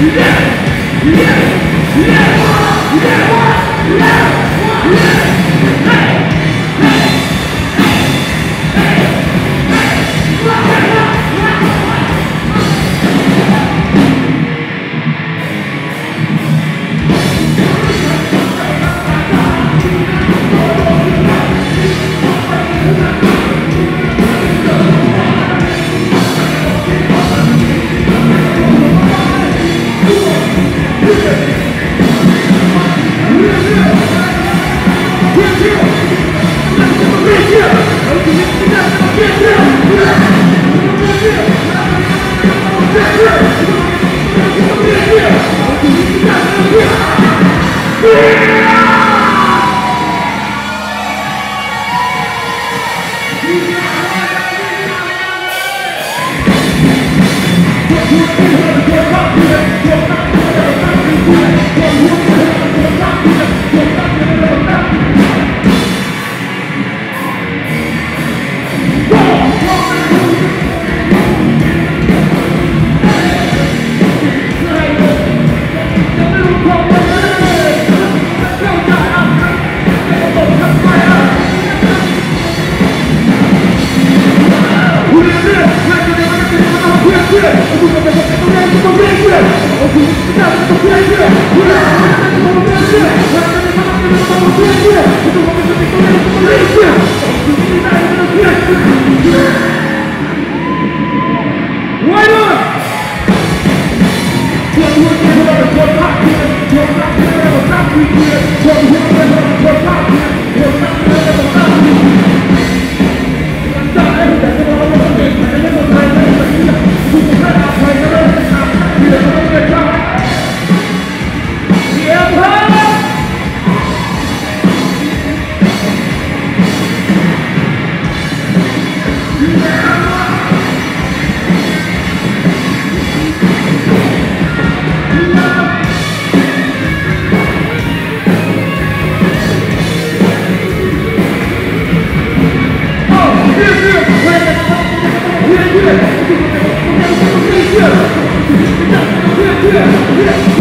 Yeah! Yeah! Yeah! Yes! Yes! Get up, get. Don't. Yeah.